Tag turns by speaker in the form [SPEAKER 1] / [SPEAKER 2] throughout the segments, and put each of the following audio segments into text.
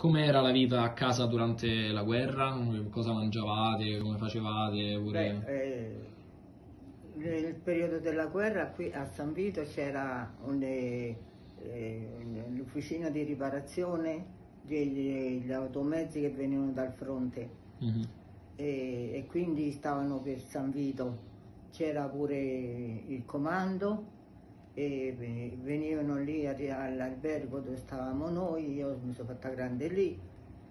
[SPEAKER 1] Com'era la vita a casa durante la guerra? Cosa mangiavate? Come facevate? Pure...
[SPEAKER 2] Beh, eh, nel periodo della guerra qui a San Vito c'era un, eh, di riparazione degli automezzi che venivano dal fronte
[SPEAKER 1] Mhm.
[SPEAKER 2] e, e quindi stavano per San Vito. C'era pure il comando e ve- venivano lì all'albergo dove stavamo noi, io mi sono fatta grande lì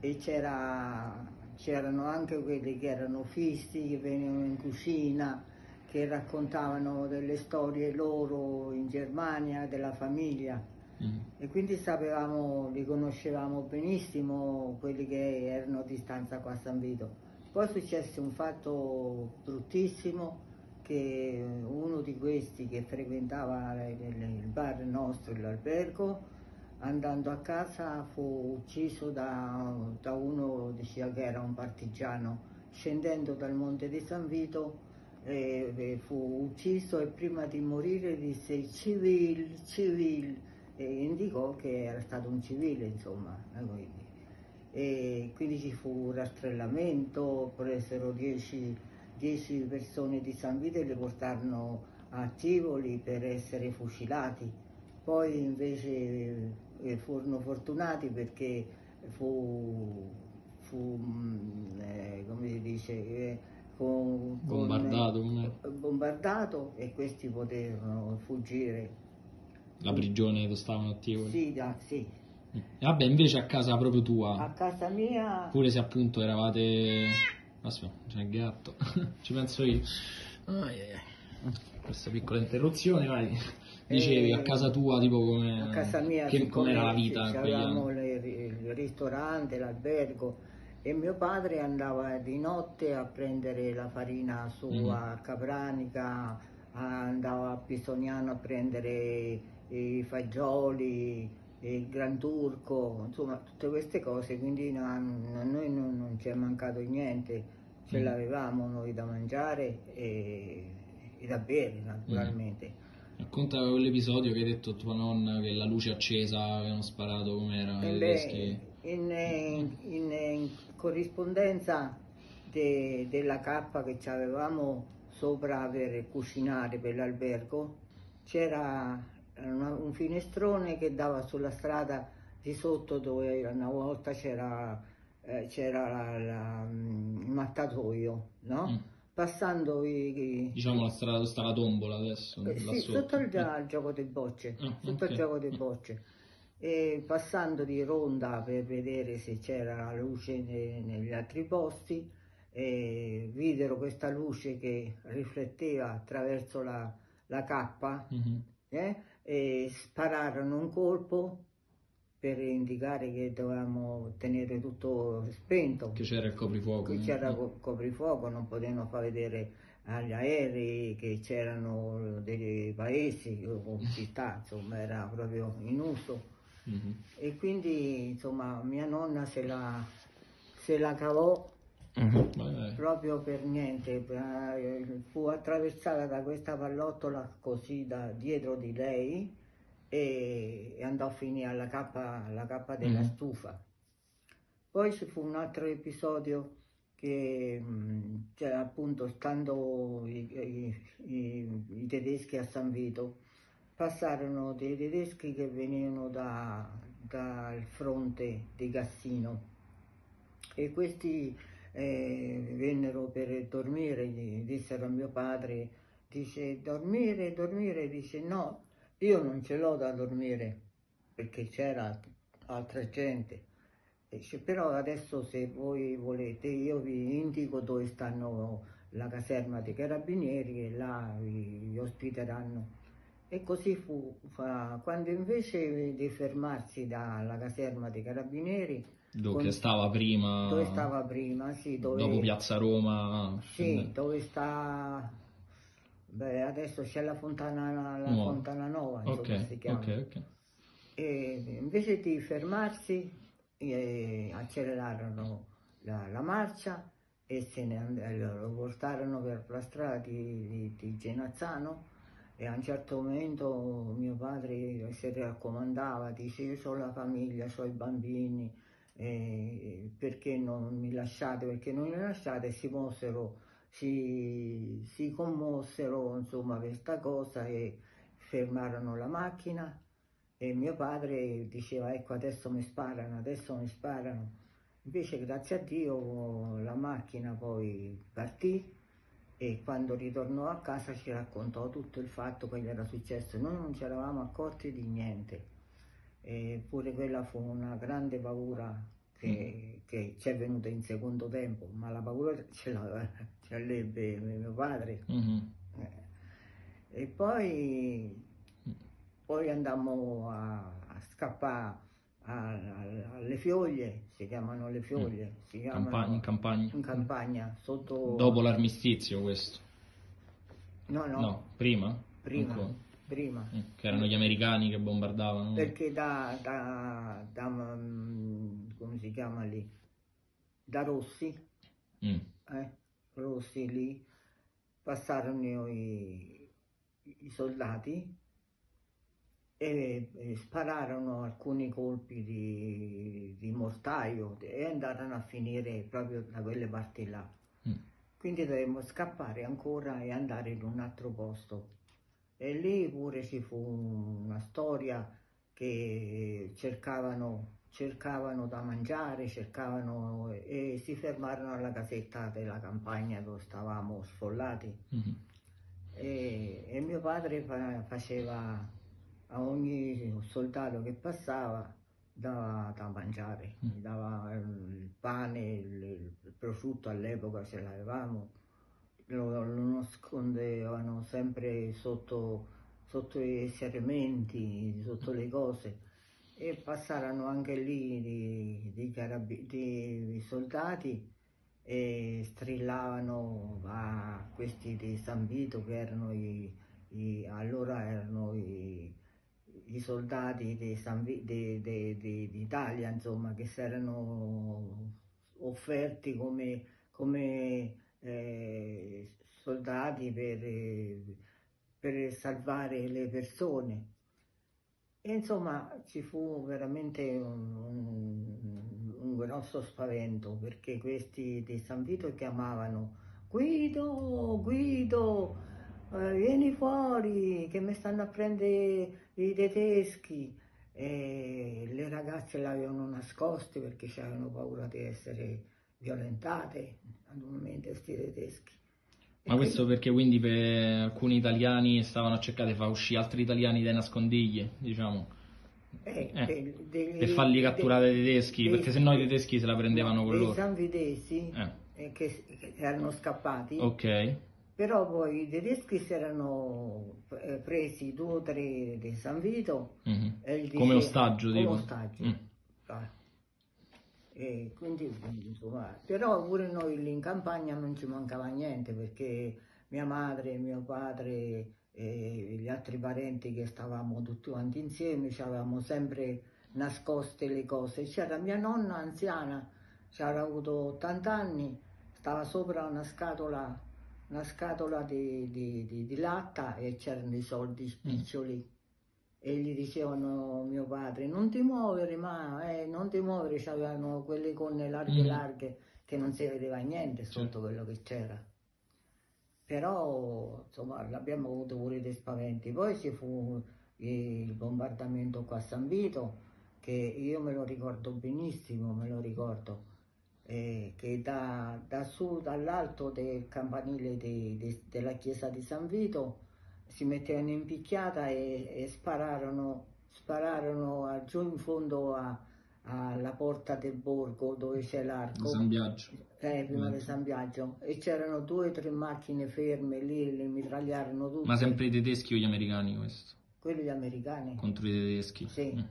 [SPEAKER 2] e c'era- c'erano anche quelli che erano fissi, che venivano in cucina, che raccontavano delle storie loro in Germania, della famiglia.
[SPEAKER 1] Mhm.
[SPEAKER 2] E quindi sapevamo, li conoscevamo benissimo quelli che erano a distanza qua a San Vito. Poi successe un fatto bruttissimo che uno di questi che frequentava il bar nostro, l'albergo, andando a casa fu ucciso da, da uno, diceva che era un partigiano, scendendo dal monte di San Vito eh, eh, fu ucciso e prima di morire disse civil, civil e indicò che era stato un civile, insomma. eh. E quindi ci fu rastrellamento, presero 10 persone di San Vito e le portarono a Tivoli per essere fucilati. Poi invece eh, furono fortunati perché fu, fu mm, eh, come si dice, eh, con- con-
[SPEAKER 1] Bombardato, come-
[SPEAKER 2] bombardato e questi poterono fuggire.
[SPEAKER 1] La prigione dove stavano attivi.
[SPEAKER 2] Sì, da- sì.
[SPEAKER 1] Vabbè, invece a casa proprio
[SPEAKER 2] A
[SPEAKER 1] tua,
[SPEAKER 2] casa mia
[SPEAKER 1] pure se appunto eravate... Aspetta, c'è il gatto, ci penso io. Ai, ai. Questa piccola interruzione, vai. Dicevi,
[SPEAKER 2] Eh,
[SPEAKER 1] a casa tua, tipo come...
[SPEAKER 2] a casa mia
[SPEAKER 1] che, com'era la vita
[SPEAKER 2] avevamo il ristorante, l'albergo e mio padre andava di notte a prendere la farina su
[SPEAKER 1] Mhm.
[SPEAKER 2] a Capranica, andava a Pistognano a prendere i fagioli, il Gran Turco, insomma tutte queste cose, quindi no- a noi non, non ci è mancato niente, ce
[SPEAKER 1] Mm.
[SPEAKER 2] l'avevamo noi da mangiare e, e da bere naturalmente.
[SPEAKER 1] Racconta quell'episodio che hai detto tua nonna che la luce accesa, che hanno sparato, com'era?
[SPEAKER 2] E
[SPEAKER 1] i
[SPEAKER 2] beh, in, in- in corrispondenza de- della cappa che ci avevamo sopra per cucinare per l'albergo, c'era una- un finestrone che dava sulla strada di sotto dove una volta c'era, eh, c'era la- il mattatoio, no?
[SPEAKER 1] Mm.
[SPEAKER 2] Passando i, i-
[SPEAKER 1] Diciamo la strada sta la tombola adesso,
[SPEAKER 2] eh, sì, sotto il,
[SPEAKER 1] Eh.
[SPEAKER 2] gioco delle bocce,
[SPEAKER 1] Ah,
[SPEAKER 2] sotto
[SPEAKER 1] ok.
[SPEAKER 2] il gioco delle bocce. E passando di ronda per vedere se c'era la luce ne- negli altri posti, videro questa luce che rifletteva attraverso la, la cappa
[SPEAKER 1] Mhm.
[SPEAKER 2] eh, e spararono un colpo per indicare che dovevamo tenere tutto spento.
[SPEAKER 1] Che c'era il coprifuoco.
[SPEAKER 2] Qui
[SPEAKER 1] no?
[SPEAKER 2] c'era co- coprifuoco, non potevano far vedere agli aerei che c'erano dei paesi o città, insomma era proprio in uso.
[SPEAKER 1] Mhm.
[SPEAKER 2] E quindi insomma mia nonna se la, se la cavò
[SPEAKER 1] Vai.
[SPEAKER 2] proprio per niente, eh, fu attraversata da questa pallottola così da dietro di lei e, andò a finire alla cappa, alla cappa della
[SPEAKER 1] Mhm.
[SPEAKER 2] stufa. Poi ci fu un altro episodio che mh, cioè, appunto stando i, i- i- i tedeschi a San Vito passarono dei tedeschi che venivano da- dal fronte di Cassino e questi eh, vennero per dormire, gli dissero a mio padre, dice dormire, dormire, dice no, io non ce l'ho da dormire perché c'era altra gente. Dice, però adesso se voi volete io vi indico dove stanno la caserma dei carabinieri e là vi, vi ospiteranno. E così fu, quando invece di fermarsi dalla caserma dei carabinieri,
[SPEAKER 1] Dove
[SPEAKER 2] con-
[SPEAKER 1] stava prima,
[SPEAKER 2] dove stava prima, sì, dove,
[SPEAKER 1] dopo Piazza Roma.
[SPEAKER 2] sì,
[SPEAKER 1] scendendo.
[SPEAKER 2] dove sta, beh, adesso c'è la Fontana, la
[SPEAKER 1] Nuova.
[SPEAKER 2] Fontana Nova, insomma,
[SPEAKER 1] Ok,
[SPEAKER 2] si chiama.
[SPEAKER 1] ok, ok.
[SPEAKER 2] E invece di fermarsi, eh, accelerarono la, la marcia e se ne and- eh, lo portarono per la strada di, di, di Genazzano e a un certo momento mio padre si raccomandava, dice io ho la famiglia, ho i bambini eh, perché non mi lasciate, perché non mi lasciate, si mossero, si, si commossero insomma questa cosa e fermarono la macchina. E mio padre diceva ecco adesso mi sparano, adesso mi sparano. Invece grazie a Dio la macchina poi partì e quando ritornò a casa ci raccontò tutto il fatto che gli era successo. Noi non ci eravamo accorti di niente, eppure quella fu una grande paura che, mm. che ci è venuta in secondo tempo, ma la paura ce, l'ebbe mio padre. Mm-hmm. Eh. E poi poi andammo a, a scappare alle fioglie, si chiamano le fioglie, mm. si chiamano,
[SPEAKER 1] Campagna, in campagna.
[SPEAKER 2] In campagna, sotto...
[SPEAKER 1] Dopo l'armistizio questo?
[SPEAKER 2] No, no.
[SPEAKER 1] No, prima?
[SPEAKER 2] Prima, prima.
[SPEAKER 1] Mm, che erano gli americani che bombardavano?
[SPEAKER 2] Perché da, da, da mm, come si chiama lì? Da Rossi, mm. eh, Rossi lì, passarono i, i soldati e, e spararono alcuni colpi di, di, mortaio e andarono a finire proprio da quelle parti là. Mm. Quindi dovevamo scappare ancora e andare in un altro posto. E lì pure ci fu una storia che cercavano, cercavano da mangiare, cercavano e si fermarono alla casetta della campagna dove stavamo sfollati. Mm-hmm. E, e, mio padre fa, faceva a ogni soldato che passava dava da mangiare, mm. dava il pane, il, prosciutto all'epoca ce l'avevamo, lo, lo, nascondevano sempre sotto, sotto i sermenti, sotto le cose e passarono anche lì di, di, soldati e strillavano a questi di San Vito che erano i, i allora erano i i soldati d'Italia, insomma, che si erano offerti come, come eh, soldati per, per salvare le persone. E insomma ci fu veramente un, un, un, grosso spavento perché questi di San Vito chiamavano Guido, Guido, vieni fuori che mi stanno a prendere i tedeschi e le ragazze l'avevano nascosto perché avevano paura di essere violentate naturalmente questi tedeschi.
[SPEAKER 1] Ma questo perché quindi per alcuni italiani stavano a cercare di far uscire altri italiani dai nascondigli, diciamo,
[SPEAKER 2] eh, eh, de,
[SPEAKER 1] de, per farli catturare dai tedeschi, perché se no i tedeschi se la prendevano
[SPEAKER 2] no,
[SPEAKER 1] con loro. I
[SPEAKER 2] sanvidesi eh. che, che erano scappati.
[SPEAKER 1] Ok
[SPEAKER 2] però poi i tedeschi si erano eh, presi due o tre di San Vito
[SPEAKER 1] mm-hmm. come ostaggio
[SPEAKER 2] come ostaggio mm. ah. e quindi insomma però pure noi lì in campagna non ci mancava niente perché mia madre mio padre e gli altri parenti che stavamo tutti quanti insieme ci avevamo sempre nascoste le cose c'era mia nonna anziana aveva avuto 80 anni stava sopra una scatola una scatola di, di, di, di latta e c'erano i soldi spiccioli. Mm. E gli dicevano mio padre, non ti muovere ma, eh, non ti muovere, c'avevano quelle conne larghe mm. larghe che non si vedeva niente sotto certo. quello che c'era. Però, insomma, abbiamo avuto pure dei spaventi. Poi ci fu il bombardamento qua a San Vito, che io me lo ricordo benissimo, me lo ricordo eh, che da, da su, dall'alto del campanile de, de, della chiesa di San Vito si mettevano in picchiata e, e spararono, spararono a, giù in fondo alla porta del borgo dove c'è l'arco.
[SPEAKER 1] San Biagio.
[SPEAKER 2] Eh, prima di San Biagio. E c'erano due o tre macchine ferme lì, le mitragliarono tutte.
[SPEAKER 1] Ma sempre i tedeschi o gli americani questo?
[SPEAKER 2] Quelli gli americani.
[SPEAKER 1] Contro i tedeschi?
[SPEAKER 2] Sì. Mm.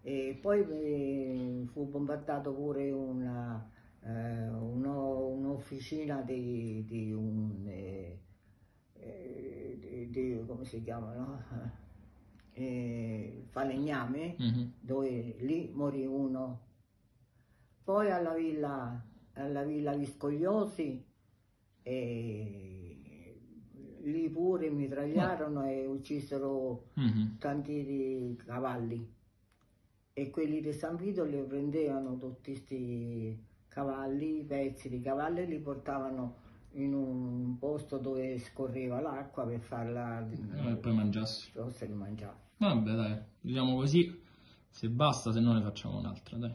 [SPEAKER 2] E poi eh, fu bombardato pure una, eh, uno, un'officina di, di un... Eh, eh, di, di, come si chiama, no? eh, falegname, mm-hmm. dove lì morì uno. Poi alla villa, alla villa Viscogliosi, eh, lì pure mitragliarono mm. e uccisero mm-hmm. tanti cavalli. e quelli di San Vito li prendevano tutti questi cavalli, pezzi di cavalli li portavano in un posto dove scorreva l'acqua per farla
[SPEAKER 1] E poi mangiassi.
[SPEAKER 2] forse li mangiare.
[SPEAKER 1] Vabbè dai, diciamo così, se basta, se no ne facciamo un'altra, dai.